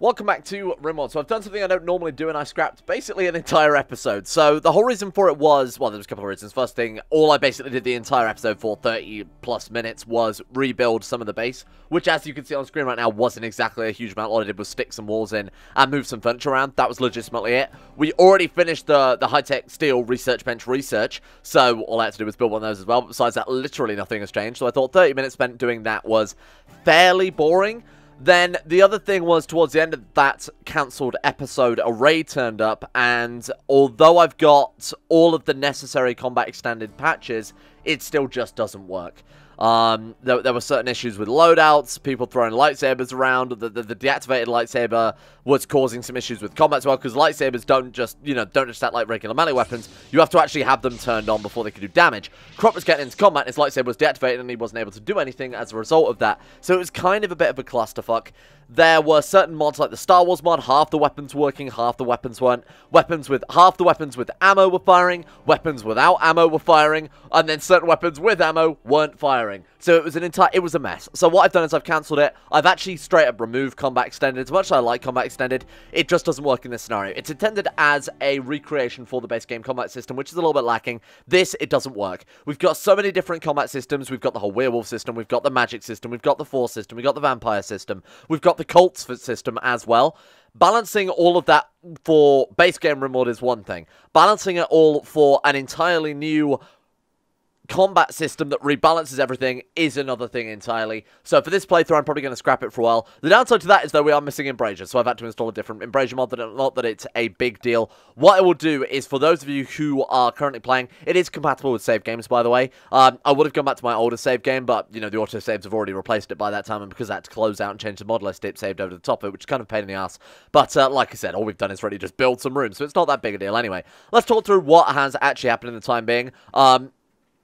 Welcome back to RimWorld. So I've done something I don't normally do, and I scrapped basically an entire episode. So the whole reason for it was, well, there was a couple of reasons. First thing, all I basically did the entire episode for 30 plus minutes was rebuild some of the base, which as you can see on screen right now wasn't exactly a huge amount. All I did was stick some walls in and move some furniture around. That was legitimately it. We already finished the, the high-tech steel research bench research, so all I had to do was build one of those as well. Besides that, literally nothing has changed. So I thought 30 minutes spent doing that was fairly boring. Then the other thing was towards the end of that cancelled episode, a raid turned up, and although I've got all of the necessary combat extended patches, it still just doesn't work. Um, there, there, were certain issues with loadouts, people throwing lightsabers around. The, the, the, deactivated lightsaber was causing some issues with combat as well, because lightsabers don't just, you know, don't just act like regular melee weapons. You have to actually have them turned on before they can do damage. Krupp was getting into combat, his lightsaber was deactivated, and he wasn't able to do anything as a result of that. So it was kind of a bit of a clusterfuck. There were certain mods like the Star Wars mod, half the weapons working, half the weapons weren't. Weapons with, half the weapons with ammo were firing, weapons without ammo were firing, and then certain weapons with ammo weren't firing. So it was an entire, it was a mess. So what I've done is I've cancelled it. I've actually straight up removed Combat Extended. As much as I like Combat Extended, it just doesn't work in this scenario. It's intended as a recreation for the base game combat system, which is a little bit lacking. This, it doesn't work. We've got so many different combat systems. We've got the whole werewolf system. We've got the magic system. We've got the force system. We've got the vampire system. We've got the cults system as well. Balancing all of that for base game RimWorld is one thing. Balancing it all for an entirely new combat system that rebalances everything is another thing entirely. So for this playthrough, I'm probably going to scrap it for a while. The downside to that is, though, we are missing Embrasure, so I've had to install a different Embrasure mod. Not that it's a big deal. What I will do is, for those of you who are currently playing, it is compatible with save games, by the way. Um, I would have gone back to my older save game, but, you know, the autosaves have already replaced it by that time, and because I had to close out and change the mod list, it saved over the top of it, which is kind of pain in the ass. But, uh, like I said, all we've done is really just build some rooms, so it's not that big a deal anyway. Let's talk through what has actually happened in the time being. Um,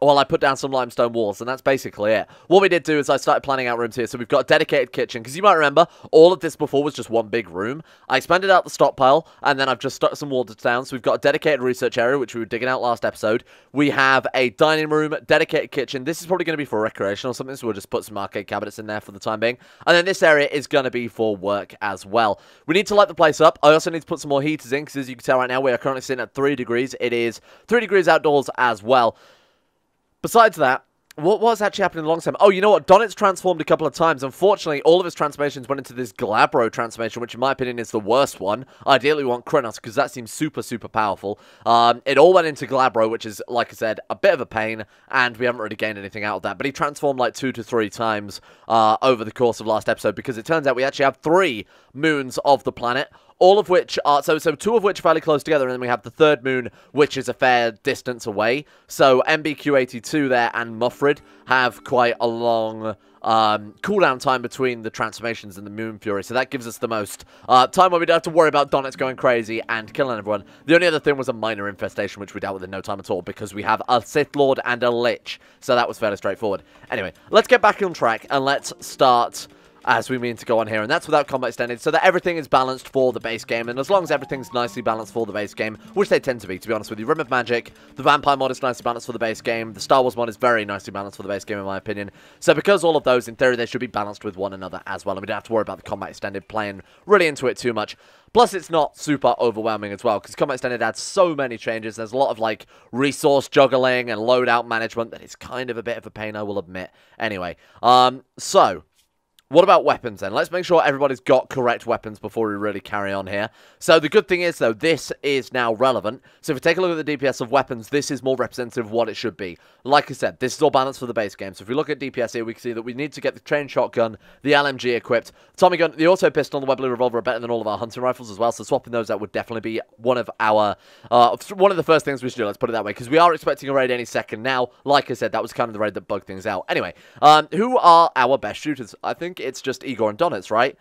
well, I put down some limestone walls, and that's basically it. What we did do is I started planning out rooms here. So we've got a dedicated kitchen, because you might remember, all of this before was just one big room. I expanded out the stockpile, and then I've just stuck some walls down. So we've got a dedicated research area, which we were digging out last episode. We have a dining room, dedicated kitchen. This is probably going to be for recreation or something, so we'll just put some arcade cabinets in there for the time being. And then this area is going to be for work as well. We need to light the place up. I also need to put some more heaters in, because as you can tell right now, we are currently sitting at 3 degrees. It is 3 degrees outdoors as well. Besides that, what was actually happening long term? Oh, you know what? Donitz transformed a couple of times. Unfortunately, all of his transformations went into this Glabro transformation, which in my opinion is the worst one. Ideally, we want Krinos, because that seems super, super powerful. Um, it all went into Glabro, which is, like I said, a bit of a pain, and we haven't really gained anything out of that. But he transformed like two to three times uh, over the course of last episode, because it turns out we actually have three moons of the planet all of which are so so two of which are fairly close together, and then we have the third moon, which is a fair distance away. So MBQ82 there and Muffrid have quite a long um, cooldown time between the transformations and the Moon Fury, so that gives us the most uh, time where we don't have to worry about Donitz going crazy and killing everyone. The only other thing was a minor infestation, which we dealt with in no time at all, because we have a Sith Lord and a Lich, so that was fairly straightforward. Anyway, let's get back on track, and let's start as we mean to go on here, and that's without combat extended, so that everything is balanced for the base game, and as long as everything's nicely balanced for the base game, which they tend to be, to be honest with you, Rim of Magic, the Vampire mod is nicely balanced for the base game, the Star Wars mod is very nicely balanced for the base game, in my opinion, so because all of those, in theory, they should be balanced with one another as well, and we don't have to worry about the combat extended playing really into it too much. Plus, it's not super overwhelming as well, because Combat Extended adds so many changes. There's a lot of, like, resource juggling and loadout management that is kind of a bit of a pain, I will admit. Anyway, um, so, what about weapons then? Let's make sure everybody's got correct weapons before we really carry on here. So the good thing is, though, this is now relevant. So if we take a look at the DPS of weapons, this is more representative of what it should be. Like I said, this is all balanced for the base game. So if we look at DPS here, we can see that we need to get the chain shotgun, the LMG equipped, Tommy gun, the auto pistol, and the Webley revolver are better than all of our hunting rifles as well. So swapping those out would definitely be one of our, uh, one of the first things we should do. Let's put it that way, because we are expecting a raid any second now. Like I said, that was kind of the raid that bugged things out. Anyway, um, who are our best shooters? I think it's just Igor and Donitz, right?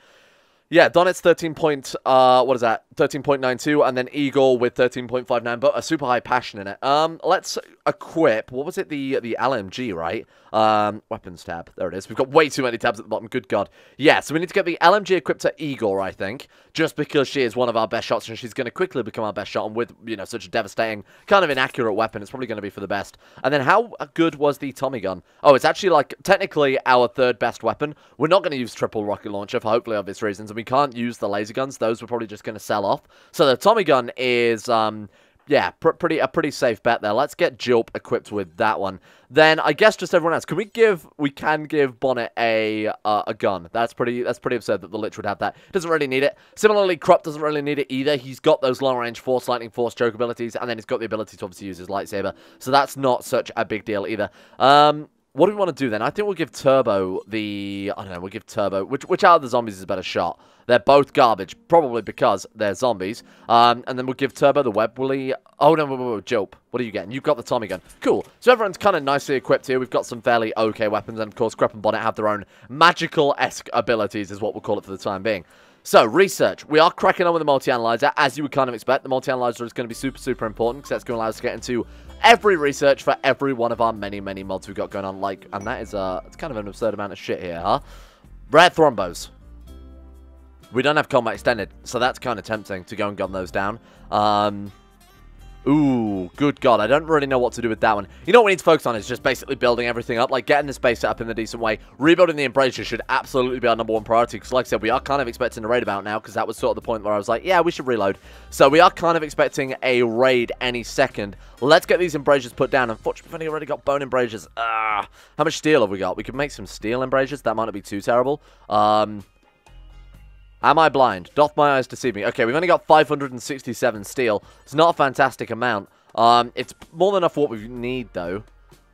Yeah, Donitz 13 point, uh, what is that? 13.92, and then Igor with 13.59, but a super high passion in it. Um, let's equip, what was it, the the LMG, right? Um, weapons tab, there it is. We've got way too many tabs at the bottom, good god. Yeah, so we need to get the LMG equipped to Igor, I think, just because she is one of our best shots, and she's going to quickly become our best shot, and with, you know, such a devastating, kind of inaccurate weapon, it's probably going to be for the best. And then how good was the Tommy gun? Oh, it's actually, like, technically our third best weapon. We're not going to use triple rocket launcher for hopefully obvious reasons, and we can't use the laser guns. Those we're probably just going to sell off. So the Tommy gun is, um, yeah, pr pretty a pretty safe bet there. Let's get Jilp equipped with that one. Then I guess just everyone else. Can we give? We can give Bonnet a uh, a gun. That's pretty. That's pretty absurd that the Lich would have that. Doesn't really need it. Similarly, Krupp doesn't really need it either. He's got those long range Force Lightning, Force Choke abilities, and then he's got the ability to obviously use his lightsaber. So that's not such a big deal either. Um, what do we want to do then? I think we'll give Turbo the... I don't know, we'll give Turbo... Which, which out of the zombies is a better shot? They're both garbage, probably because they're zombies. Um, and then we'll give Turbo the Webley... Oh, no, whoa, whoa, whoa, Jope. What are you getting? You've got the Tommy gun. Cool. So everyone's kind of nicely equipped here. We've got some fairly okay weapons. And, of course, Krupp and Bonnet have their own magical-esque abilities, is what we'll call it for the time being. So, research. We are cracking on with the multi-analyzer, as you would kind of expect. The multi-analyzer is going to be super, super important, because that's going to allow us to get into every research for every one of our many, many mods we've got going on. Like, and that is, uh, it's kind of an absurd amount of shit here, huh? Rare Thrumbos. We don't have combat extended, so that's kind of tempting to go and gun those down. Um, Ooh, good God. I don't really know what to do with that one. You know what we need to focus on is just basically building everything up, like getting this base set up in a decent way. Rebuilding the embrasure should absolutely be our number one priority, because like I said, we are kind of expecting a raid about now, because that was sort of the point where I was like, yeah, we should reload. So we are kind of expecting a raid any second. Let's get these embrasures put down. Unfortunately, we've only already got bone embrasures. Ah, how much steel have we got? We could make some steel embrasures. That might not be too terrible. Um... Am I blind? Doth my eyes deceive me? Okay, we've only got 567 steel. It's not a fantastic amount. Um, it's more than enough what we need, though.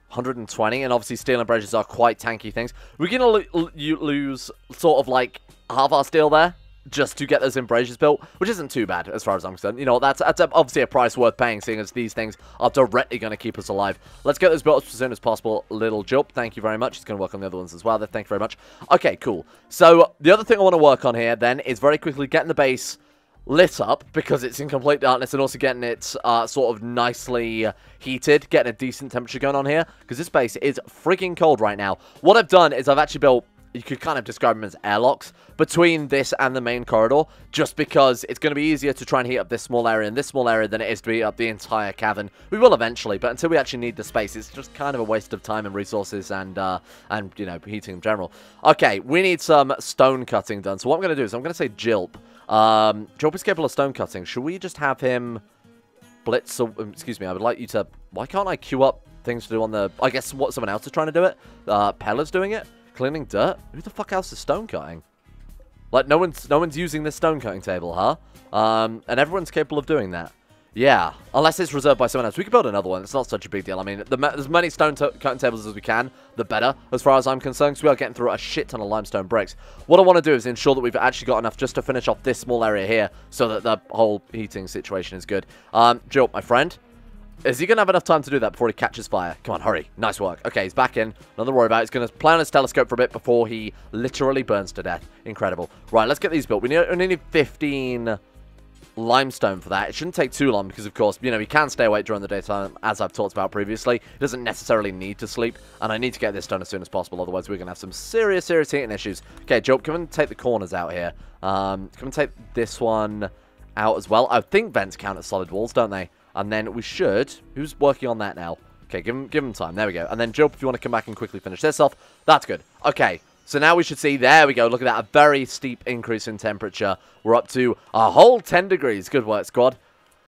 120, and obviously steel embrasures are quite tanky things. We're going to lose sort of like half our steel there just to get those embrasures built, which isn't too bad as far as I'm concerned. You know, that's, that's obviously a price worth paying, seeing as these things are directly going to keep us alive. Let's get those built as soon as possible. Little Jump, thank you very much. He's going to work on the other ones as well. Thank you very much. Okay, cool. So, the other thing I want to work on here, then, is very quickly getting the base lit up because it's in complete darkness and also getting it uh, sort of nicely heated, getting a decent temperature going on here because this base is freaking cold right now. What I've done is I've actually built you could kind of describe them as airlocks between this and the main corridor, just because it's going to be easier to try and heat up this small area and this small area than it is to heat up the entire cavern. We will eventually, but until we actually need the space, it's just kind of a waste of time and resources and, uh, and you know, heating in general. Okay, we need some stone cutting done. So what I'm going to do is I'm going to say Jilp. Um, Jilp is capable of stone cutting. Should we just have him blitz? Um, excuse me, I would like you to... Why can't I queue up things to do on the... I guess what someone else is trying to do it? Uh, Pella's doing it? Cleaning dirt? Who the fuck else is stone cutting? Like, no one's no one's using this stone cutting table, huh? Um, and everyone's capable of doing that. Yeah, unless it's reserved by someone else. We could build another one. It's not such a big deal. I mean, the, as many stone cutting tables as we can, the better, as far as I'm concerned, because we are getting through a shit ton of limestone bricks. What I want to do is ensure that we've actually got enough just to finish off this small area here, so that the whole heating situation is good. Um, Joe, my friend, is he going to have enough time to do that before he catches fire? Come on, hurry. Nice work. Okay, he's back in. Nothing to worry about. He's going to play on his telescope for a bit before he literally burns to death. Incredible. Right, let's get these built. We need, we need 15 limestone for that. It shouldn't take too long because, of course, you know, he can stay awake during the daytime, as I've talked about previously. He doesn't necessarily need to sleep, and I need to get this done as soon as possible, otherwise we're going to have some serious, serious heating issues. Okay, Job, come and take the corners out here. Um, come and take this one out as well. I think vents count as solid walls, don't they? And then we should... Who's working on that now? Okay, give him, give him time. There we go. And then, Joe, if you want to come back and quickly finish this off, that's good. Okay, so now we should see... There we go. Look at that. A very steep increase in temperature. We're up to a whole 10 degrees. Good work, squad.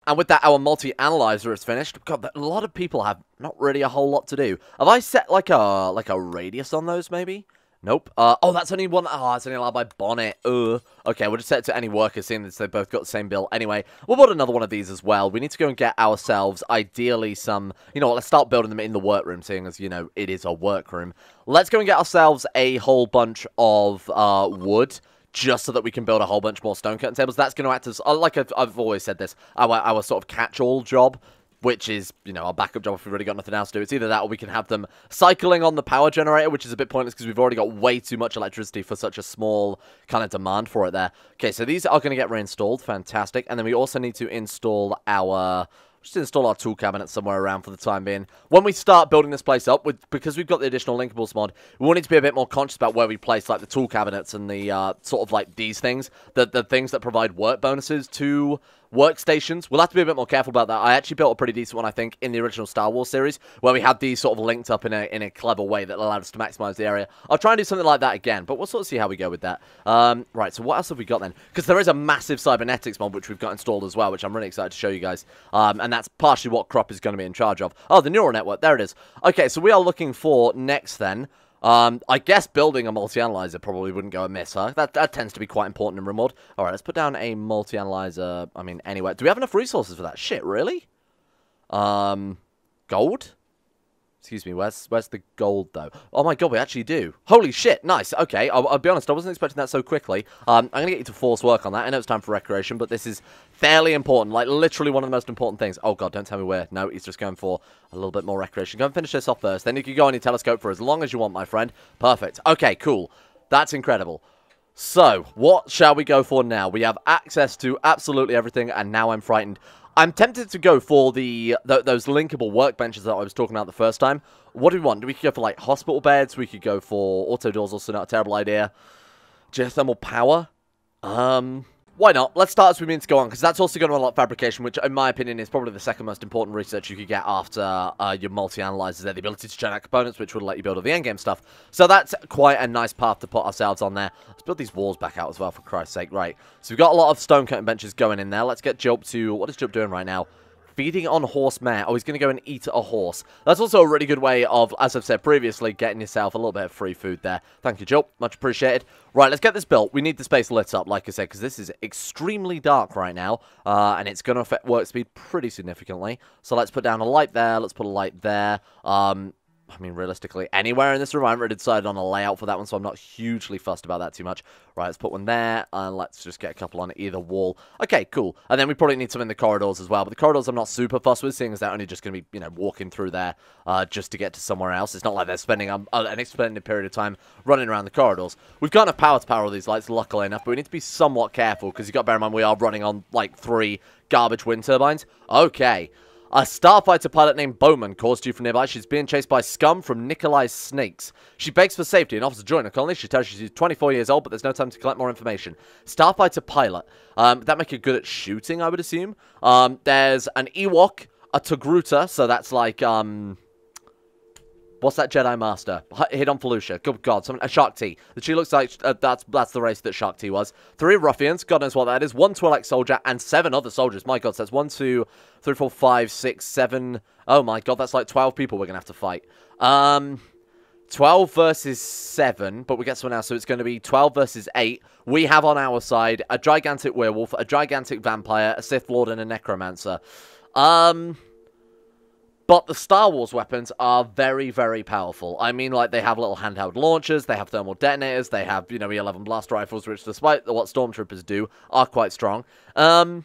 And with that, our multi-analyzer is finished. God, a lot of people have not really a whole lot to do. Have I set like a like a radius on those, maybe? Nope. Uh, oh, that's only one. Oh, that's only allowed by Bonnet. Ugh. Okay, we'll just set it to any worker, seeing as they both got the same bill. Anyway, we'll build another one of these as well. We need to go and get ourselves, ideally, some... You know what, let's start building them in the workroom, seeing as, you know, it is a workroom. Let's go and get ourselves a whole bunch of uh, wood just so that we can build a whole bunch more stone cutting tables. That's going to act as, uh, like I've, I've, always said this, our, our sort of catch-all job which is, you know, our backup job if we've already got nothing else to do. It's either that or we can have them cycling on the power generator, which is a bit pointless because we've already got way too much electricity for such a small kind of demand for it there. Okay, so these are going to get reinstalled. Fantastic. And then we also need to install our Just install our tool cabinet somewhere around for the time being. When we start building this place up, with because we've got the additional linkables mod, we wanted to be a bit more conscious about where we place like the tool cabinets and the uh, sort of like these things, the the things that provide work bonuses to workstations. We'll have to be a bit more careful about that. I actually built a pretty decent one, I think, in the original Star Wars series, where we had these sort of linked up in a in a clever way that allowed us to maximize the area. I'll try and do something like that again, but we'll sort of see how we go with that. Um, right, so what else have we got then? Because there is a massive cybernetics mod which we've got installed as well, which I'm really excited to show you guys. Um, and that's partially what Krupp is going to be in charge of. Oh, the neural network. There it is. Okay, so we are looking for next then. Um, I guess building a multi-analyzer probably wouldn't go amiss, huh? That, that tends to be quite important in Remod. Alright, let's put down a multi-analyzer, I mean, anywhere. Do we have enough resources for that? Shit, really? Um, gold? Excuse me, where's where's the gold, though? Oh my god, we actually do. Holy shit, nice. Okay, I'll, I'll be honest, I wasn't expecting that so quickly. Um, I'm going to get you to force work on that. I know it's time for recreation, but this is fairly important. Like, literally one of the most important things. Oh god, don't tell me where. No, he's just going for a little bit more recreation. Go and finish this off first. Then you can go on your telescope for as long as you want, my friend. Perfect. Okay, cool. That's incredible. So, what shall we go for now? We have access to absolutely everything, and now I'm frightened. I'm tempted to go for the th those linkable workbenches that I was talking about the first time. What do we want? Do we could go for like hospital beds? We could go for auto doors, also not a terrible idea. Geothermal power? Um, why not? Let's start as we mean to go on, because that's also going to unlock fabrication, which, in my opinion, is probably the second most important research you could get after uh, your multi-analyzers there, the ability to churn out components, which would let you build all the endgame stuff. So that's quite a nice path to put ourselves on there. Let's build these walls back out as well, for Christ's sake. Right, so we've got a lot of stone cutting benches going in there. Let's get Job to... What is Job doing right now? Feeding on horse mare. Oh, he's going to go and eat a horse. That's also a really good way of, as I've said previously, getting yourself a little bit of free food there. Thank you, Joe. Much appreciated. Right, let's get this built. We need the space lit up, like I said, because this is extremely dark right now, uh, and it's going to affect work speed pretty significantly. So let's put down a light there. Let's put a light there. Um, I mean, realistically, anywhere in this room, I haven't really decided on a layout for that one, so I'm not hugely fussed about that too much. Right, let's put one there, and let's just get a couple on either wall. Okay, cool. And then we probably need some in the corridors as well, but the corridors I'm not super fussed with, seeing as they're only just going to be, you know, walking through there uh, just to get to somewhere else. It's not like they're spending um, an extended period of time running around the corridors. We've got enough power to power all these lights, luckily enough, but we need to be somewhat careful, because you've got to bear in mind we are running on, like, three garbage wind turbines. Okay. A starfighter pilot named Bowman calls to you from nearby. She's being chased by scum from Nikolai's snakes. She begs for safety and offers to join her colony. She tells you she's 24 years old, but there's no time to collect more information. Starfighter pilot. Um, that make her good at shooting, I would assume. Um, there's an Ewok, a Togruta, so that's like, um... What's that Jedi Master? Hit on Felucia. Good God, something, a Shaak Ti. She looks like uh, that's that's the race that Shaak Ti was. Three ruffians. God knows what that is. One Twi'lek soldier and seven other soldiers. My God, so that's one, two, three, four, five, six, seven. Oh my God, that's like twelve people we're gonna have to fight. Um, twelve versus seven, but we get someone else, so it's going to be twelve versus eight. We have on our side a gigantic werewolf, a gigantic vampire, a Sith Lord, and a necromancer. Um. But the Star Wars weapons are very, very powerful. I mean, like, they have little handheld launchers, they have thermal detonators, they have, you know, E11 blast rifles, which, despite what Stormtroopers do, are quite strong. Um,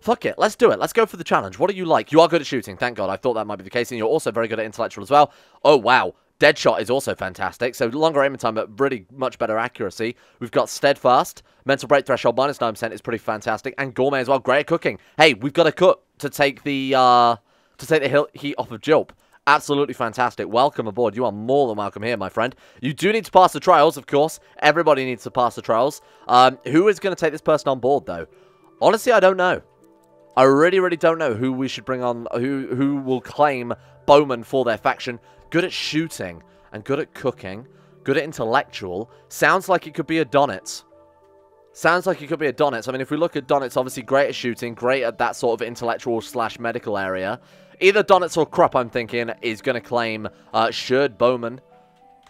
fuck it, let's do it. Let's go for the challenge. What are you like? You are good at shooting, thank God. I thought that might be the case, and you're also very good at intellectual as well. Oh, wow. Deadshot is also fantastic, so longer aiming time, but really much better accuracy. We've got Steadfast, Mental Break Threshold minus 9% is pretty fantastic, and Gourmet as well, great at cooking. Hey, we've got to cook to take the, uh to take the heat off of Job. Absolutely fantastic. Welcome aboard. You are more than welcome here, my friend. You do need to pass the trials, of course. Everybody needs to pass the trials. Um, who is going to take this person on board, though? Honestly, I don't know. I really, really don't know who we should bring on, who, who will claim Bowman for their faction. Good at shooting and good at cooking. Good at intellectual. Sounds like it could be a Donitz. Sounds like it could be a Donitz. I mean, if we look at Donitz, obviously great at shooting, great at that sort of intellectual slash medical area. Either Donitz or Krupp, I'm thinking, is going to claim uh, Sherd Bowman.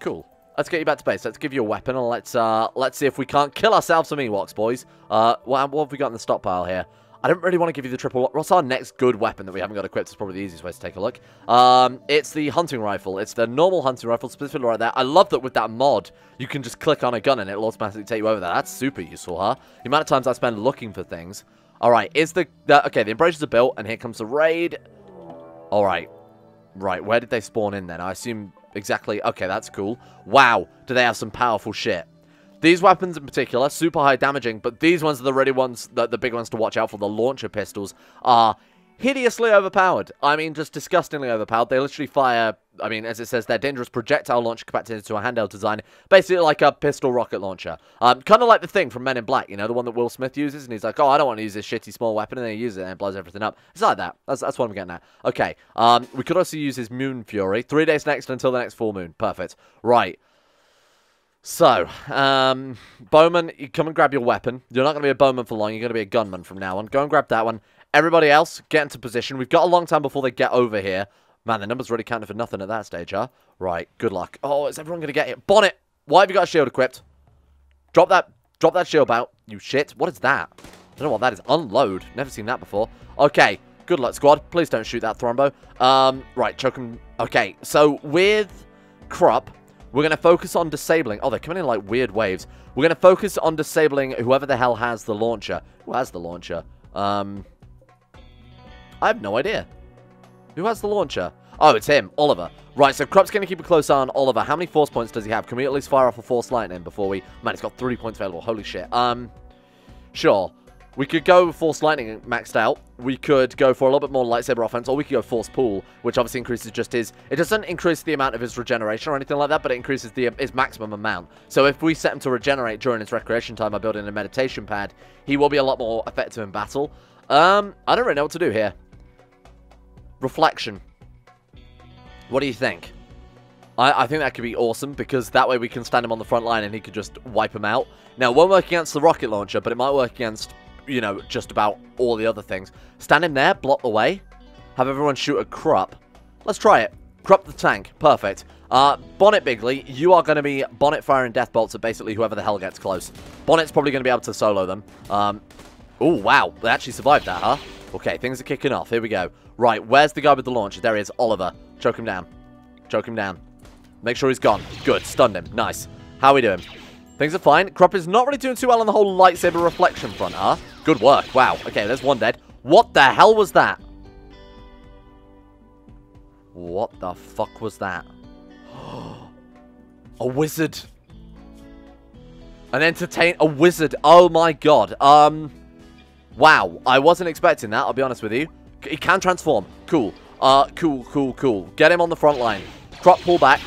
Cool. Let's get you back to base. Let's give you a weapon, and let's uh, let's see if we can't kill ourselves some Ewoks, boys. Uh, what, what have we got in the stockpile here? I don't really want to give you the triple... What's our next good weapon that we haven't got equipped? It's probably the easiest way to take a look. Um, it's the hunting rifle. It's the normal hunting rifle, specifically right there. I love that with that mod, you can just click on a gun and it'll automatically take you over there. That's super useful, huh? The amount of times I spend looking for things. Alright, is the... the okay, the embrasures are built, and here comes the raid. Alright. Right, where did they spawn in then? I assume exactly... Okay, that's cool. Wow, do they have some powerful shit. These weapons in particular, super high damaging, but these ones are the really ones, the, the big ones to watch out for. The launcher pistols are hideously overpowered. I mean, just disgustingly overpowered. They literally fire, I mean, as it says, their dangerous projectile launcher compacted into a handheld design, basically like a pistol rocket launcher. Um, kind of like the thing from Men in Black, you know, the one that Will Smith uses, and he's like, oh, I don't want to use this shitty small weapon, and then he uses it and it blows everything up. It's like that. That's, that's what I'm getting at. Okay, um, we could also use his Moon Fury. Three days next until the next full moon. Perfect. Right. So, um, Bowman, you come and grab your weapon. You're not going to be a Bowman for long. You're going to be a gunman from now on. Go and grab that one. Everybody else, get into position. We've got a long time before they get over here. Man, the number's really counted for nothing at that stage, huh? Right, good luck. Oh, is everyone going to get it? Bonnet, why have you got a shield equipped? Drop that, drop that shield out, you shit. What is that? I don't know what that is. Unload. Never seen that before. Okay, good luck, squad. Please don't shoot that Thrumbo. Um, right, choke him. Okay, so with Krupp, we're going to focus on disabling... Oh, they're coming in like weird waves. We're going to focus on disabling whoever the hell has the launcher. Who has the launcher? Um, I have no idea. Who has the launcher? Oh, it's him, Oliver. Right, so Krupp's going to keep a close eye on Oliver. How many force points does he have? Can we at least fire off a force lightning before we... Man, he's got three points available. Holy shit. Um, Sure. We could go Force Lightning maxed out. We could go for a little bit more Lightsaber offense, or we could go Force Pull, which obviously increases just his... It doesn't increase the amount of his regeneration or anything like that, but it increases the his maximum amount. So if we set him to regenerate during his recreation time by building a meditation pad, he will be a lot more effective in battle. Um, I don't really know what to do here. Reflection. What do you think? I, I, think that could be awesome because that way we can stand him on the front line and he could just wipe him out. Now, it won't work against the rocket launcher, but it might work against, you know, just about all the other things. Stand him there, block the way, have everyone shoot a Krupp. Let's try it. Krupp the tank. Perfect. Uh, Bonnet Bigley, you are going to be Bonnet firing death bolts at basically whoever the hell gets close. Bonnet's probably going to be able to solo them. Um, oh, wow. They actually survived that, huh? Okay, things are kicking off. Here we go. Right, where's the guy with the launcher? There he is, Oliver. Choke him down. Choke him down. Make sure he's gone. Good, stunned him. Nice. How are we doing? Things are fine. Krupp is not really doing too well on the whole lightsaber reflection front, huh? Good work. Wow. Okay, there's one dead. What the hell was that? What the fuck was that? a wizard. An entertain... A wizard. Oh my god. Um... Wow. I wasn't expecting that, I'll be honest with you. He can transform. Cool. Uh, cool, cool, cool. Get him on the front line. Krupp, pull back.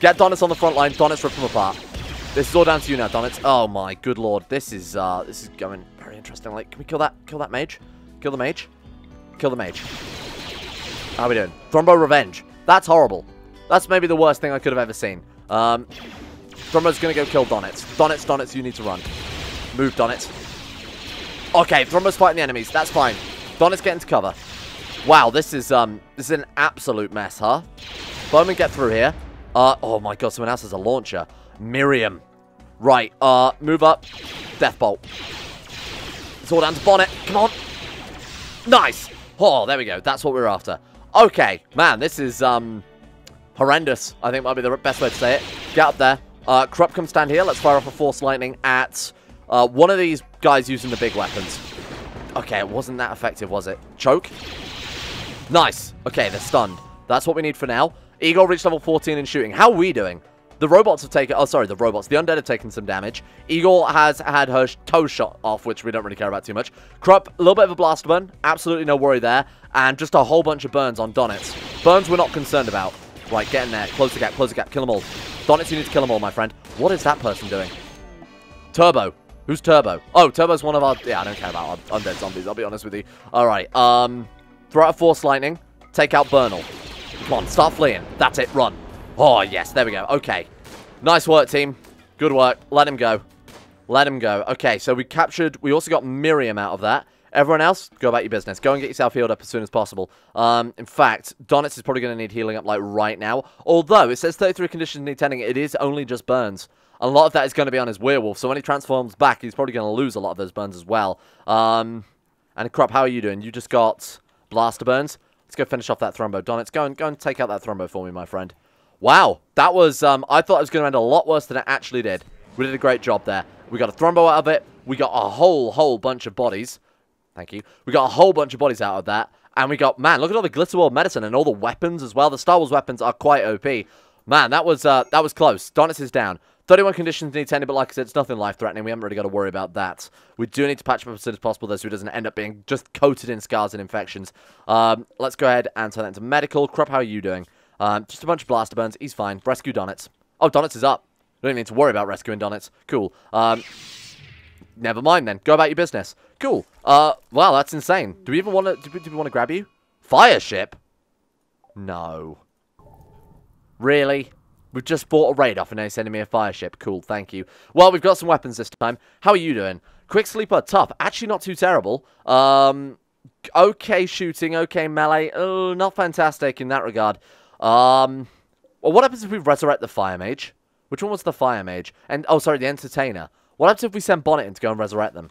Get Donitz on the front line. Donitz rip him apart. This is all down to you now, Donitz. Oh my good lord. This is, uh, this is going very interesting. Like, can we kill that, kill that mage? Kill the mage? Kill the mage. How are we doing? Thrumbo Revenge. That's horrible. That's maybe the worst thing I could have ever seen. Um, Thrumbo's gonna go kill Donitz. Donitz, Donitz, you need to run. Move, Donitz. Okay, Thrumbo's fighting the enemies. That's fine. Donitz getting to cover. Wow, this is um this is an absolute mess, huh? Bowman get through here. Uh oh my god, someone else has a launcher. Miriam. Right, uh, move up. Deathbolt. It's all down to Bonnet. Come on. Nice. Oh, there we go. That's what we are after. Okay, man, this is um horrendous. I think might be the best way to say it. Get up there. Uh, Krupp, come stand here. Let's fire off a Force Lightning at uh, one of these guys using the big weapons. Okay, it wasn't that effective, was it? Choke? Nice. Okay, they're stunned. That's what we need for now. Eagle reached level 14 in shooting. How are we doing? The robots have taken... Oh, sorry, the robots. The undead have taken some damage. Eagle has had her toe shot off, which we don't really care about too much. Krupp, a little bit of a blast burn. Absolutely no worry there. And just a whole bunch of burns on Donitz. Burns we're not concerned about. Right, get in there. Close the gap, close the gap. Kill them all. Donitz, you need to kill them all, my friend. What is that person doing? Turbo. Who's Turbo? Oh, Turbo's one of our... Yeah, I don't care about undead zombies, I'll be honest with you. Alright, um... Throw out a Force Lightning. Take out Burnal. Come on, start fleeing. That's it, run. Oh, yes, there we go. Okay. Nice work, team. Good work. Let him go. Let him go. Okay, so we captured... We also got Miriam out of that. Everyone else, go about your business. Go and get yourself healed up as soon as possible. Um, in fact, Donitz is probably going to need healing up, like, right now. Although, it says 33 conditions need tending. It is only just burns. A lot of that is going to be on his werewolf. So when he transforms back, he's probably going to lose a lot of those burns as well. Um, and Krupp, how are you doing? You just got blaster burns. Let's go finish off that Thrumbo. Donitz, go and, go and take out that Thrumbo for me, my friend. Wow, that was, um, I thought it was going to end a lot worse than it actually did. We did a great job there. We got a Thrumbo out of it. We got a whole, whole bunch of bodies. Thank you. We got a whole bunch of bodies out of that. And we got, man, look at all the Glitter World medicine and all the weapons as well. The Star Wars weapons are quite OP. Man, that was, uh, that was close. Donitz is down. 31 conditions need tending, but like I said, it's nothing life-threatening. We haven't really got to worry about that. We do need to patch him up as soon as possible, though, so he doesn't end up being just coated in scars and infections. Um, let's go ahead and turn that into medical. Krupp, how are you doing? Um, just a bunch of blaster burns. He's fine. Rescue Donitz. Oh, Donitz is up. We don't even need to worry about rescuing Donitz. Cool. Um, never mind then. Go about your business. Cool. Uh, wow, that's insane. Do we even want to? Do do we want to grab you? Fire ship? No. Really? We've just bought a raid off and you're sending me a fire ship. Cool, thank you. Well, we've got some weapons this time. How are you doing? Quick sleeper, tough. Actually, not too terrible. Um, okay shooting, okay melee. Oh, not fantastic in that regard. Um, well, what happens if we resurrect the fire mage? Which one was the fire mage? And oh, sorry, the entertainer. What happens if we send Bonnet in to go and resurrect them?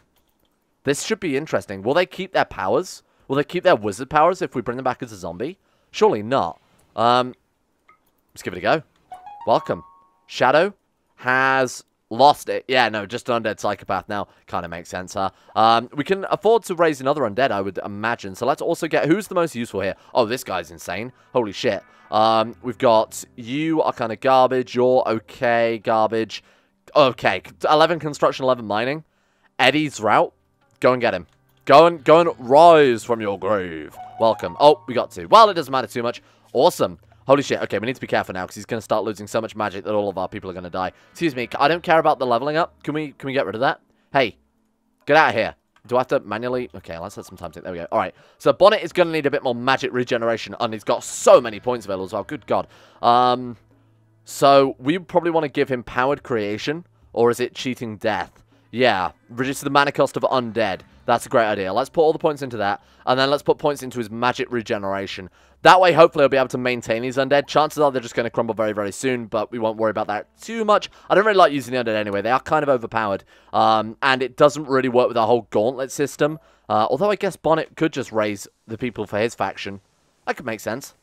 This should be interesting. Will they keep their powers? Will they keep their wizard powers if we bring them back as a zombie? Surely not. Um, let's give it a go. Welcome. Shadow has lost it. Yeah, no, just an undead psychopath now. Kind of makes sense, huh? Um, we can afford to raise another undead, I would imagine. So let's also get... Who's the most useful here? Oh, this guy's insane. Holy shit. Um, we've got... You are kind of garbage. You're okay, garbage. Okay. 11 construction, 11 mining. Eddie's route. Go and get him. Go and, go and rise from your grave. Welcome. Oh, we got two. Well, it doesn't matter too much. Awesome. Holy shit. Okay, we need to be careful now because he's going to start losing so much magic that all of our people are going to die. Excuse me. I don't care about the leveling up. Can we can we get rid of that? Hey, get out of here. Do I have to manually? Okay, let's let some time. There we go. All right. So Bonnet is going to need a bit more magic regeneration, and he's got so many points available as well. Good God. Um, so we probably want to give him powered creation, or is it cheating death? Yeah, reduce the mana cost of undead. That's a great idea. Let's put all the points into that, and then let's put points into his magic regeneration. That way, hopefully, he'll be able to maintain these undead. Chances are they're just going to crumble very, very soon, but we won't worry about that too much. I don't really like using the undead anyway. They are kind of overpowered, um, and it doesn't really work with our whole gauntlet system. Uh, although I guess Bonnet could just raise the people for his faction. That could make sense.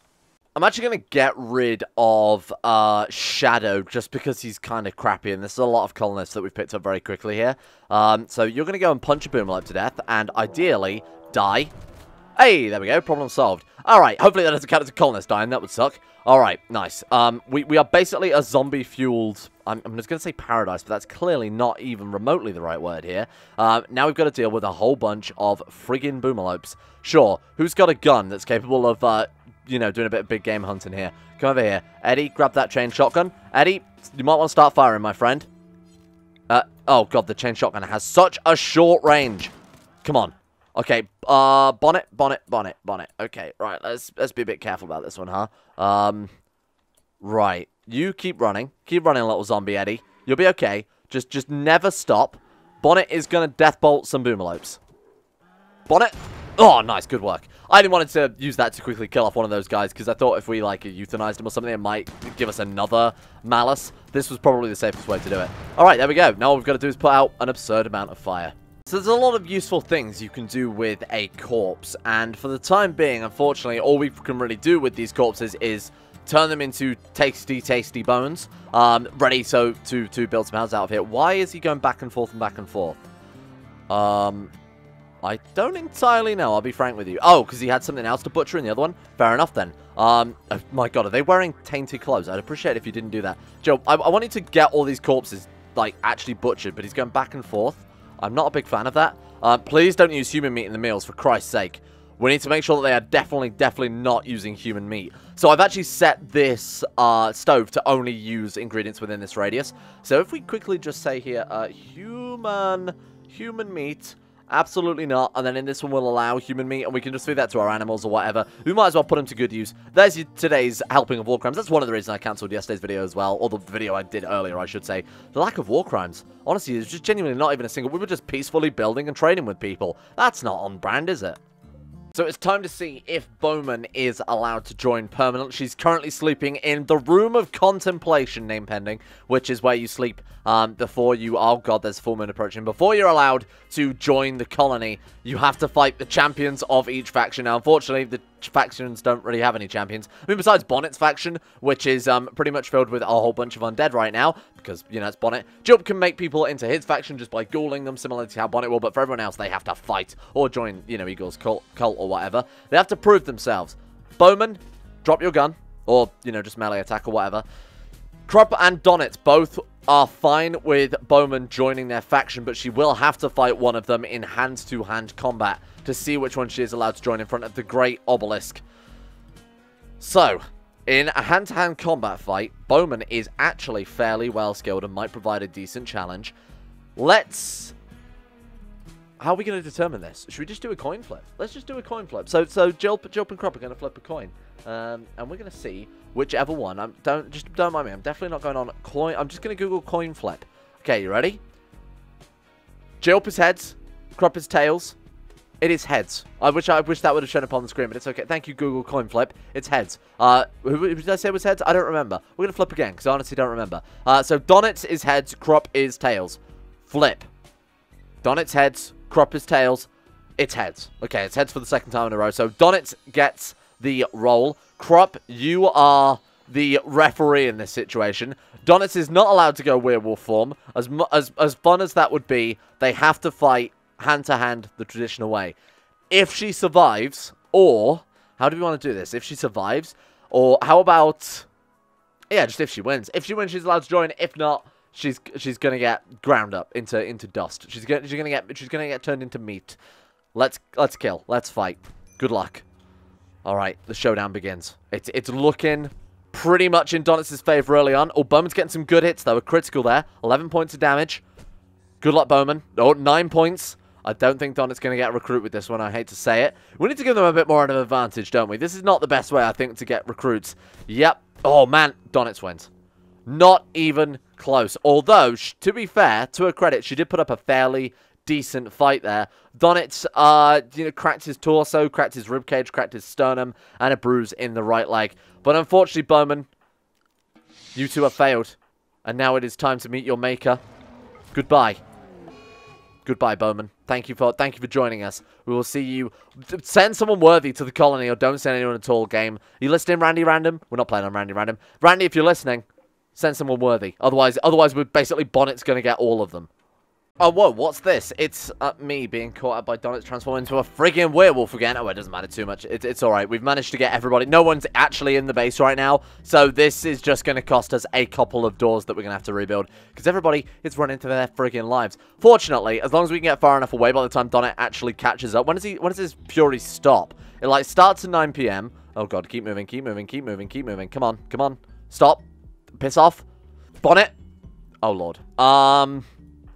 I'm actually going to get rid of uh, Shadow just because he's kind of crappy, and there's a lot of colonists that we've picked up very quickly here. Um, so you're going to go and punch a Boomalope to death, and ideally, die. Hey, there we go, problem solved. Alright, hopefully that doesn't count as a colonist dying, that would suck. Alright, nice. Um, we, we are basically a zombie-fueled, I'm, I'm, just going to say paradise, but that's clearly not even remotely the right word here. Um, now we've got to deal with a whole bunch of friggin' Boomalopes. Sure, who's got a gun that's capable of uh, you know, doing a bit of big game hunting here. Come over here. Eddie, grab that chain shotgun. Eddie, you might want to start firing, my friend. Uh, oh, God, the chain shotgun has such a short range. Come on. Okay, uh, bonnet, bonnet, bonnet, bonnet. Okay, right, let's, let's be a bit careful about this one, huh? Um, right. You keep running. Keep running, little zombie Eddie. You'll be okay. Just, just never stop. Bonnet is going to death bolt some boomalopes. Bonnet. Oh, nice. Good work. I didn't want to use that to quickly kill off one of those guys because I thought if we like euthanized him or something, it might give us another malice. This was probably the safest way to do it. All right, there we go. Now all we've got to do is put out an absurd amount of fire. So there's a lot of useful things you can do with a corpse, and for the time being, unfortunately, all we can really do with these corpses is turn them into tasty, tasty bones, um, ready so to, to build some houses out of here. Why is he going back and forth and back and forth? Um, I don't entirely know, I'll be frank with you. Oh, because he had something else to butcher in the other one? Fair enough then. Um, oh my god, are they wearing tainted clothes? I'd appreciate if you didn't do that. Joe, I, I wanted to get all these corpses, like, actually butchered, but he's going back and forth. I'm not a big fan of that. Uh, please don't use human meat in the meals, for Christ's sake. We need to make sure that they are definitely, definitely not using human meat. So I've actually set this uh, stove to only use ingredients within this radius. So if we quickly just say here, uh, human, human meat, Absolutely not. And then in this one, we'll allow human meat, and we can just feed that to our animals or whatever. We might as well put them to good use. There's today's helping of war crimes. That's one of the reasons I cancelled yesterday's video as well, or the video I did earlier, I should say. The lack of war crimes. Honestly, there's just genuinely not even a single... We were just peacefully building and trading with people. That's not on brand, is it? So it's time to see if Bowman is allowed to join permanent. She's currently sleeping in the Room of Contemplation, name pending, which is where you sleep um, before you... Oh, God, there's full moon approaching. Before you're allowed to join the colony, you have to fight the champions of each faction. Now, unfortunately, the factions don't really have any champions. I mean, besides Bonnet's faction, which is um, pretty much filled with a whole bunch of undead right now, because, you know, it's Bonnet. Jup can make people into his faction just by ghouling them, similar to how Bonnet will, but for everyone else, they have to fight or join, you know, Eagle's cult, cult or whatever. They have to prove themselves. Bowman, drop your gun, or, you know, just melee attack or whatever. Krupp and Donnet both are fine with Bowman joining their faction, but she will have to fight one of them in hand-to-hand -hand combat to see which one she is allowed to join in front of the Great Obelisk. So, in a hand-to-hand -hand combat fight, Bowman is actually fairly well skilled and might provide a decent challenge. Let's... How are we going to determine this? Should we just do a coin flip? Let's just do a coin flip. So, so Jill, Jill and Krupp are going to flip a coin. Um, and we're going to see whichever one. I'm don't just don't mind me. I'm definitely not going on coin. I'm just going to Google coin flip. Okay, you ready? Jill is heads, Krupp is tails. It is heads. I wish I wish that would have shown up on the screen, but it's okay. Thank you, Google Coin Flip. It's heads. Uh, who, who did I say was heads? I don't remember. We're gonna flip again because I honestly don't remember. Uh, so Donitz is heads, Krupp is tails. Flip. Donitz heads, Krupp is tails. It's heads. Okay, it's heads for the second time in a row. So Donitz gets the roll. Krupp, you are the referee in this situation. Donitz is not allowed to go werewolf form. As, as, as fun as that would be, they have to fight hand to hand the traditional way. If she survives, or how do we want to do this? If she survives, or how about yeah, just if she wins. If she wins, she's allowed to join. If not, she's she's gonna get ground up into into dust. She's gonna she's gonna get she's gonna get turned into meat. Let's let's kill. Let's fight. Good luck. All right, the showdown begins. It's it's looking pretty much in Donitz's favor early on. Oh, Bowman's getting some good hits though. A critical there. 11 points of damage. Good luck, Bowman. Oh, nine points. I don't think Donit's going to get a recruit with this one. I hate to say it. We need to give them a bit more of an advantage, don't we? This is not the best way, I think, to get recruits. Yep. Oh, man. Donitz wins. Not even close. Although, to be fair, to her credit, she did put up a fairly decent fight there. Donitz, uh, you know, cracked his torso, cracked his ribcage, cracked his sternum, and a bruise in the right leg. But unfortunately, Bowman, you two have failed. And now it is time to meet your maker. Goodbye. Goodbye, Bowman. Thank you for thank you for joining us. We will see you. Send someone worthy to the colony, or don't send anyone at all. Game. Are you listening, Randy Random? We're not playing on Randy Random. Randy, if you're listening, send someone worthy. Otherwise, otherwise, we're basically Bonnet's going to get all of them. Oh, whoa, what's this? It's uh, me being caught up by Donitz transforming into a friggin' werewolf again. Oh, it doesn't matter too much. It, it's alright. We've managed to get everybody. No one's actually in the base right now, so this is just going to cost us a couple of doors that we're going to have to rebuild, because everybody is running to their friggin' lives. Fortunately, as long as we can get far enough away by the time Donit actually catches up. When does he? When does his fury stop? It, like, starts at 9 p.m. Oh, God. Keep moving, keep moving, keep moving, keep moving. Come on, come on. Stop. Piss off. Bonnet. Oh, Lord. Um...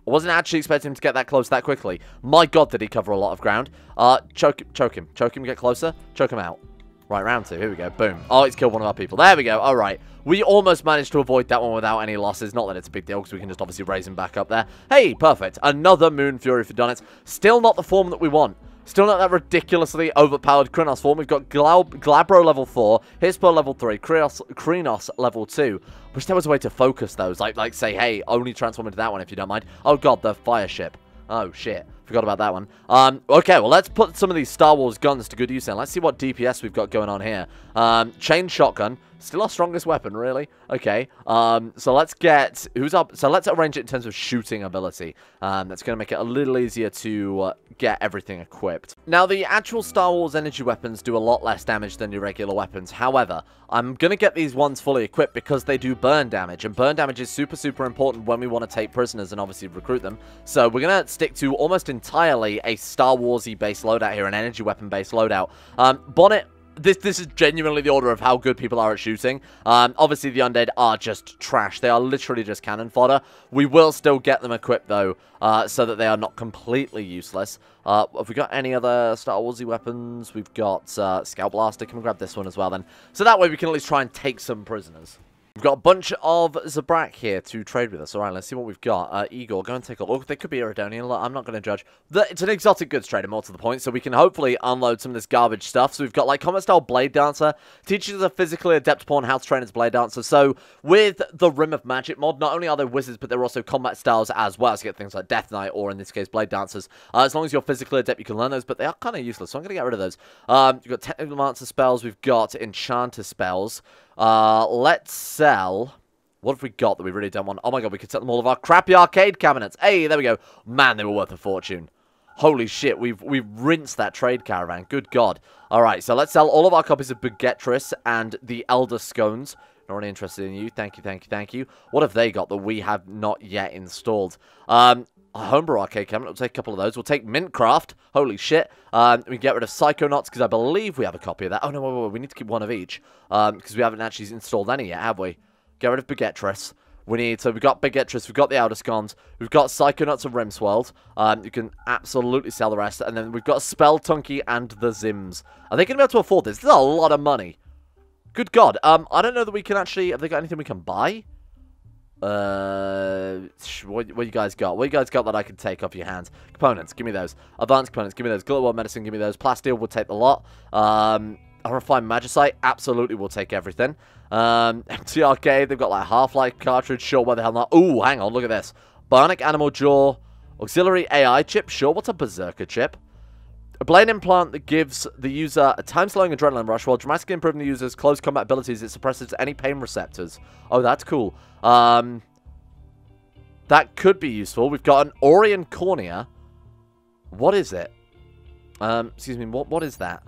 I wasn't actually expecting him to get that close that quickly. My god, did he cover a lot of ground. Uh, choke, choke him. Choke him, get closer. Choke him out. Right, round two. Here we go. Boom. Oh, he's killed one of our people. There we go. All right. We almost managed to avoid that one without any losses. Not that it's a big deal, because we can just obviously raise him back up there. Hey, perfect. Another Moon Fury for Donitz. Still not the form that we want. Still not that ridiculously overpowered Krinos form. We've got Glabro level 4, Hispo level 3, Krinos, Krinos level 2. Wish there was a way to focus those. Like, like say, hey, only transform into that one if you don't mind. Oh, God, the fire ship. Oh, shit. Forgot about that one. Um, okay, well, let's put some of these Star Wars guns to good use then. Let's see what DPS we've got going on here. Um, chain shotgun. Still our strongest weapon, really? Okay. Um, so let's get... Who's up? So let's arrange it in terms of shooting ability. Um, that's going to make it a little easier to uh, get everything equipped. Now, the actual Star Wars energy weapons do a lot less damage than your regular weapons. However, I'm going to get these ones fully equipped because they do burn damage. And burn damage is super, super important when we want to take prisoners and obviously recruit them. So we're going to stick to almost entirely a Star Warsy based loadout here, an energy weapon based loadout. Um, Bonnet this this is genuinely the order of how good people are at shooting. Um, obviously, the undead are just trash. They are literally just cannon fodder. We will still get them equipped, though, uh, so that they are not completely useless. Uh, have we got any other Star Warsy weapons? We've got uh, Scout Blaster. Can we grab this one as well, then? So that way we can at least try and take some prisoners. We've got a bunch of Zabrak here to trade with us. All right, let's see what we've got. Uh, Igor, go and take a look. They could be Iridonian. I'm not going to judge. The, it's an exotic goods trader, more to the point, so we can hopefully unload some of this garbage stuff. So we've got, like, Combat-Style Blade Dancer. Teaches a physically adept pawn how to train as Blade Dancer. So with the Rim of Magic mod, not only are they wizards, but they're also combat styles as well. So you get things like Death Knight, or in this case, Blade Dancers. Uh, as long as you're physically adept, you can learn those, but they are kind of useless, so I'm going to get rid of those. Um, you've got Technomancer spells. We've got Enchanter spells. Uh, let's sell... What have we got that we really don't want? Oh my god, we could sell them all of our crappy arcade cabinets. Hey, there we go. Man, they were worth a fortune. Holy shit, we've we've rinsed that trade caravan. Good god. Alright, so let's sell all of our copies of Baguettris and the Elder Scones. Not really interested in you. Thank you, thank you, thank you. What have they got that we have not yet installed? Um, homebrew arcade cabinet. We'll take a couple of those. We'll take Mintcraft. Holy shit. Um, we get rid of Psychonauts because I believe we have a copy of that. Oh, no, wait, wait, wait. We need to keep one of each because um, we haven't actually installed any yet, have we? Get rid of Baguetress. We need, so we've got Baguetress, we've got the Outer Scons, we've got Psychonauts and Rimsworld. Um, you can absolutely sell the rest. And then we've got Spell Tunky and the Zims. Are they going to be able to afford this? This is a lot of money. Good God. Um, I don't know that we can actually, have they got anything we can buy? Uh, what, what you guys got? What you guys got that I can take off your hands? Components, give me those. Advanced components, give me those. Global medicine, give me those. Plasteel, we'll take the lot. Um, refined magicite, absolutely, we'll take everything. Um, MT Arcade, they've got like Half-Life cartridge, sure, why the hell not? Ooh, hang on, look at this. Bionic Animal Jaw, Auxiliary AI chip, sure, what's a Berserker chip? A blade implant that gives the user a time-slowing adrenaline rush while dramatically improving the user's close combat abilities. It suppresses any pain receptors. Oh, that's cool. Um, that could be useful. We've got an Orion Cornea. What is it? Um, excuse me, what what is that?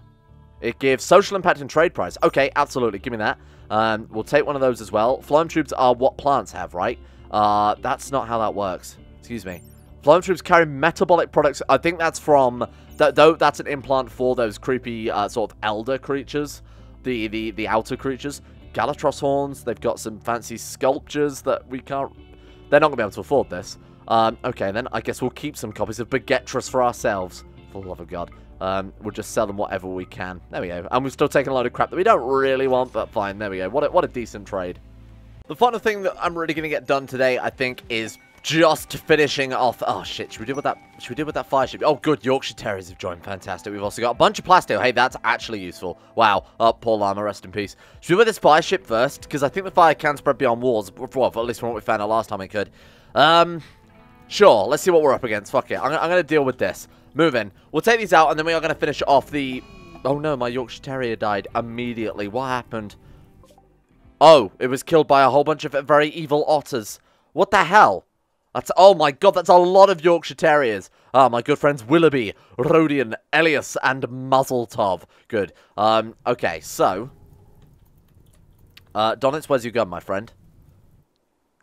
It gives social impact and trade price. Okay, absolutely, give me that. Um, we'll take one of those as well. Phloem tubes are what plants have, right? Uh, that's not how that works. Excuse me. Phloem tubes carry metabolic products. I think that's from that, though that's an implant for those creepy uh, sort of elder creatures, the, the, the outer creatures. Gallatross horns, they've got some fancy sculptures that we can't... They're not going to be able to afford this. Um, okay, then I guess we'll keep some copies of Baguetress for ourselves. For the love of God. Um, we'll just sell them whatever we can. There we go. And we've still taken a load of crap that we don't really want, but fine. There we go. What a, what a decent trade. The final thing that I'm really going to get done today, I think, is just finishing off. Oh shit! Should we do with that? Should we do with that fire ship? Oh, good. Yorkshire Terriers have joined. Fantastic. We've also got a bunch of plasteel. Hey, that's actually useful. Wow. Oh, Paul Lama, rest in peace. Should we do with this fire ship first? Because I think the fire can spread beyond walls. Well, at least from what we found out last time it could. Um, sure. Let's see what we're up against. Fuck it. I'm, I'm going to deal with this. Move in. We'll take these out, and then we are going to finish off the. Oh no, my Yorkshire Terrier died immediately. What happened? Oh, it was killed by a whole bunch of very evil otters. What the hell? That's, oh my god, that's a lot of Yorkshire Terriers. Ah, my good friends Willoughby, Rodion, Elias, and Muzzletov. Good. Um, okay, so. Uh, Donitz, where's your gun, my friend?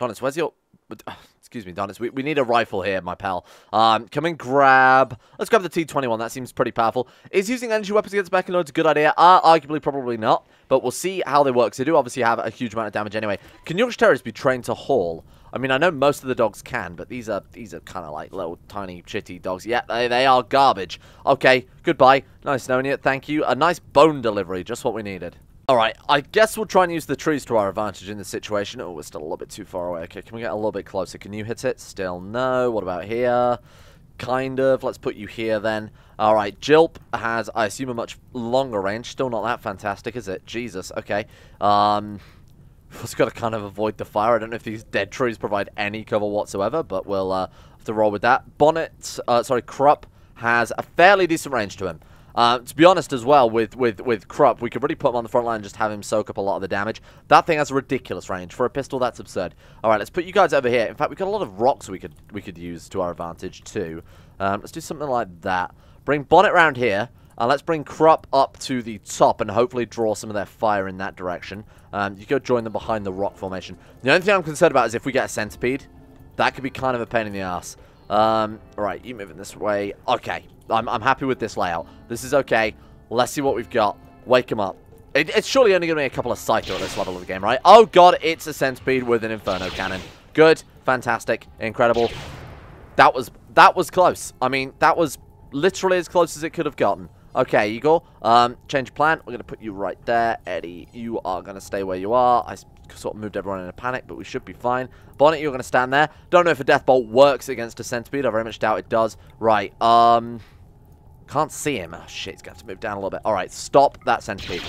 Donitz, where's your... Excuse me, Donitz. We, we need a rifle here, my pal. Um, come and grab... Let's grab the T-21. That seems pretty powerful. Is using energy weapons against Mechanoids a good idea? Uh, arguably, probably not. But we'll see how they work. They do obviously have a huge amount of damage anyway. Can Yorkshire Terriers be trained to haul? I mean, I know most of the dogs can, but these are these are kind of like little tiny shitty dogs. Yeah, they, they are garbage. Okay, goodbye. Nice knowing you. Thank you. A nice bone delivery, just what we needed. Alright, I guess we'll try and use the trees to our advantage in this situation. Oh, we're still a little bit too far away. Okay, can we get a little bit closer? Can you hit it? Still no. What about here? Kind of. Let's put you here then. Alright, Jilp has, I assume, a much longer range. Still not that fantastic, is it? Jesus. Okay. Um... Just got to kind of avoid the fire. I don't know if these dead trees provide any cover whatsoever, but we'll uh, have to roll with that. Bonnet, uh, sorry, Krupp has a fairly decent range to him. Uh, to be honest as well, with, with, with Krupp, we could really put him on the front line and just have him soak up a lot of the damage. That thing has a ridiculous range. For a pistol, that's absurd. Alright, let's put you guys over here. In fact, we've got a lot of rocks we could we could use to our advantage too. Um, let's do something like that. Bring Bonnet round here. And let's bring Krupp up to the top and hopefully draw some of their fire in that direction. Um, you go join them behind the rock formation. The only thing I'm concerned about is if we get a centipede. That could be kind of a pain in the ass. Um, right, you moving this way. Okay, I'm, I'm happy with this layout. This is okay. Let's see what we've got. Wake him up. It, it's surely only going to be a couple of Psycho at this level of the game, right? Oh god, it's a centipede with an Inferno Cannon. Good, fantastic, incredible. That was that was close. I mean, that was literally as close as it could have gotten. Okay, Eagle. Um, change plan. We're going to put you right there. Eddie, you are going to stay where you are. I sort of moved everyone in a panic, but we should be fine. Bonnet, you're going to stand there. Don't know if a Death Bolt works against a Centipede. I very much doubt it does. Right, um... Can't see him. Oh, shit, he's going to have to move down a little bit. Alright, stop that Centipede.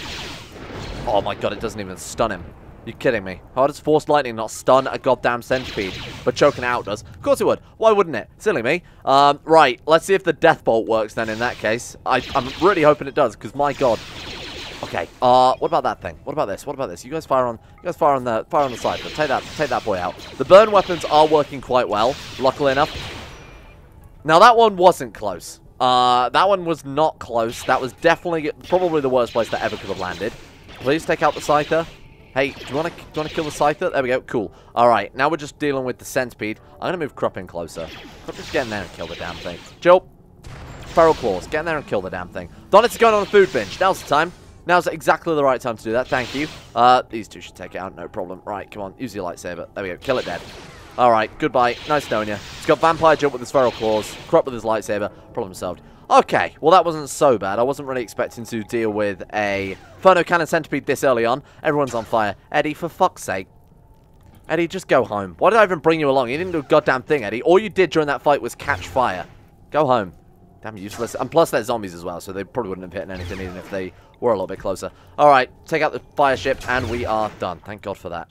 Oh my god, it doesn't even stun him. You kidding me? How does Force Lightning not stun a goddamn centipede? But choking out does. Of course it would. Why wouldn't it? Silly me. Um, right, let's see if the Death Bolt works then in that case. I, I'm really hoping it does, because my god. Okay, uh, what about that thing? What about this? What about this? You guys fire on you guys fire on the fire on the side, but take that take that boy out. The burn weapons are working quite well, luckily enough. Now that one wasn't close. Uh, that one was not close. That was definitely probably the worst place that ever could have landed. Please take out the Scyther. Hey, do you want to do you want to kill the Scyther? There we go. Cool. All right, now we're just dealing with the Centipede. I'm to move Krupp in closer. Krupp just get in there and kill the damn thing. Joe, Feral Claws, get in there and kill the damn thing. Donitz's going on a food binge. Now's the time. Now's exactly the right time to do that. Thank you. Uh, these two should take it out. No problem. Right, come on. Use your lightsaber. There we go. Kill it dead. All right, goodbye. Nice knowing you. He's got Vampire Jump with his Feral Claws. Krupp with his lightsaber. Problem solved. Okay, well that wasn't so bad. I wasn't really expecting to deal with a Inferno Cannon Centipede this early on. Everyone's on fire. Eddie, for fuck's sake. Eddie, just go home. Why did I even bring you along? You didn't do a goddamn thing, Eddie. All you did during that fight was catch fire. Go home. Damn useless. And plus they're zombies as well, so they probably wouldn't have hit anything even if they were a little bit closer. Alright, take out the fire ship, and we are done. Thank God for that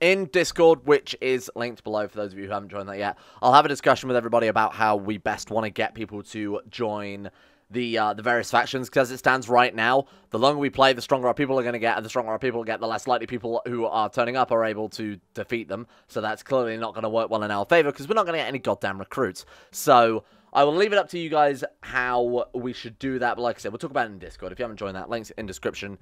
in Discord, which is linked below for those of you who haven't joined that yet. I'll have a discussion with everybody about how we best want to get people to join the uh, the various factions because as it stands right now, the longer we play, the stronger our people are going to get, and the stronger our people get, the less likely people who are turning up are able to defeat them. So that's clearly not going to work well in our favor because we're not going to get any goddamn recruits. So I will leave it up to you guys how we should do that. But like I said, we'll talk about it in Discord. If you haven't joined that, links in description.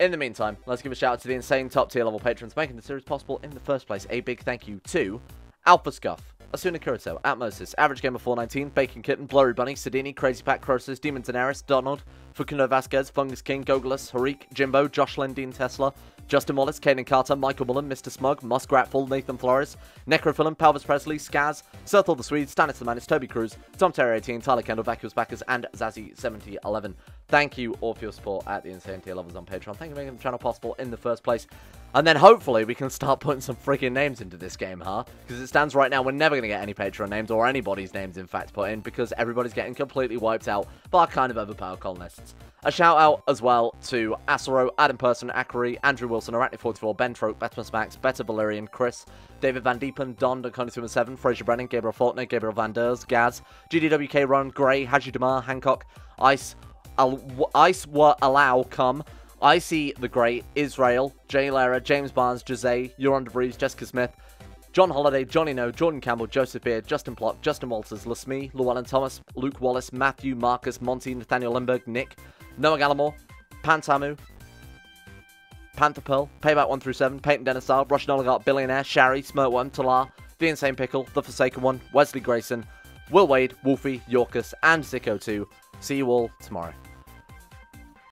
In the meantime, let's give a shout out to the insane top tier level patrons making the series possible in the first place. A big thank you to Alpha Scuff, Asuna Kurito, Atmosis, Average Gamer 419, Bacon Kitten, Blurry Bunny, Sedini, Crazy Pat, Crosus, Demon Daenerys, Donald, Fukuno Vasquez, Fungus King, Gogolus, Harik, Jimbo, Josh Lendine Tesla, Justin Wallace, Kaden Carter, Michael Mullen, Mr. Smug, Muskratful, Nathan Flores, Necrophilim, Palvis Presley, Skaz, Serthal the Swede, Stannis the Manus, Toby Cruz, Tom Terry 18, Tyler Kendall, Vacuous Backers, and Zazzy7011. Thank you all for your support at the Insane Tier levels on Patreon. Thank you for making the channel possible in the first place. And then hopefully we can start putting some freaking names into this game, huh? Because it stands right now, we're never going to get any Patreon names, or anybody's names, in fact, put in, because everybody's getting completely wiped out by kind of overpowered colonists. A shout out as well to Asaro, Adam Person, Akari, Andrew Wilson, Arachne44, Ben Troke, Betmas Max, Better Valerian, Chris, David Van Diepen, Don, Duncan7, Fraser Brennan, Gabriel Fortney, Gabriel Van Ders, Gaz, GDWK, Ron, Gray, Haji Damar, Hancock, Ice, Ice What Allow, Come, I see the Great, Israel, Jay Lara, James Barnes, Jose, Euron DeVries, Jessica Smith, John Holiday, Johnny No, Jordan Campbell, Joseph Beard, Justin Plot, Justin Walters, Lasme, Llewellyn Thomas, Luke Wallace, Matthew, Marcus, Monty, Nathaniel Limberg, Nick, Noah Gallimore, Pantamu, Panther Pearl, Payback 1 through 7, Peyton Denisar, Russian Oligarch, Billionaire, Shari, Smirtworm, Talar, The Insane Pickle, The Forsaken One, Wesley Grayson, Will Wade, Wolfie, Yorkus, and Zico 2. See you all tomorrow.